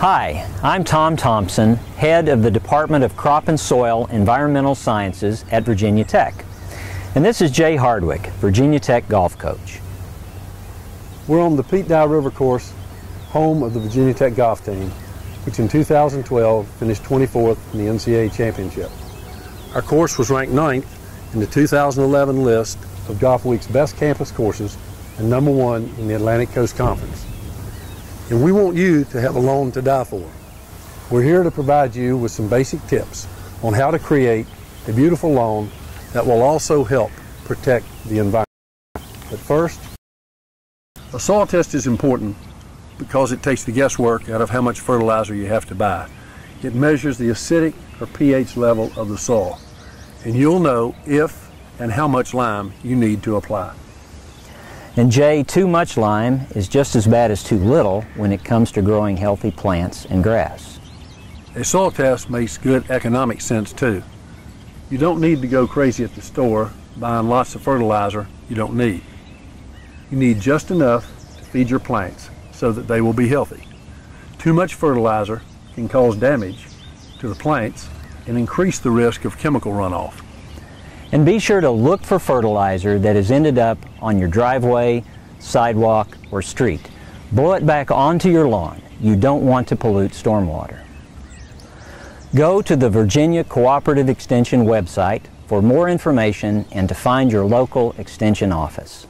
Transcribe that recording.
Hi, I'm Tom Thompson, head of the Department of Crop and Soil Environmental Sciences at Virginia Tech. And this is Jay Hardwick, Virginia Tech golf coach. We're on the Pete Dye River course, home of the Virginia Tech golf team, which in 2012 finished 24th in the NCAA championship. Our course was ranked 9th in the 2011 list of GolfWeek's best campus courses and number one in the Atlantic Coast Conference. And we want you to have a lawn to die for. We're here to provide you with some basic tips on how to create a beautiful lawn that will also help protect the environment. But first, a soil test is important because it takes the guesswork out of how much fertilizer you have to buy. It measures the acidic or pH level of the soil, and you'll know if and how much lime you need to apply. And Jay, too much lime is just as bad as too little when it comes to growing healthy plants and grass. A soil test makes good economic sense too. You don't need to go crazy at the store buying lots of fertilizer you don't need. You need just enough to feed your plants so that they will be healthy. Too much fertilizer can cause damage to the plants and increase the risk of chemical runoff. And be sure to look for fertilizer that has ended up on your driveway, sidewalk, or street. Blow it back onto your lawn. You don't want to pollute stormwater. Go to the Virginia Cooperative Extension website for more information and to find your local Extension office.